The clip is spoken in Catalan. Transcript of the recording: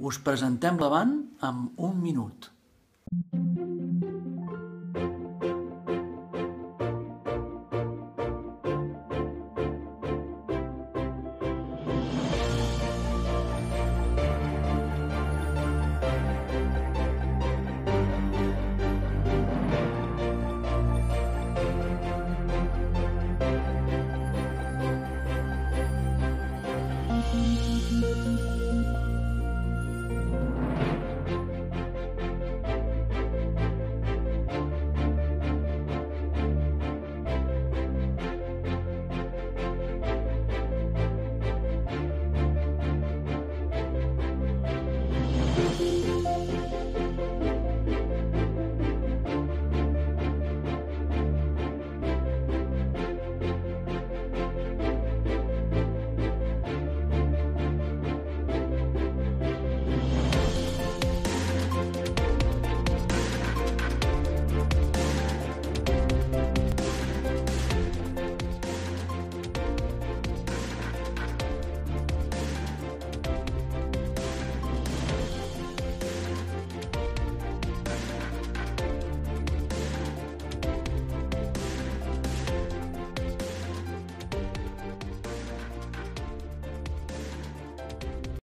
Us presentem l'avant en un minut. Thank you.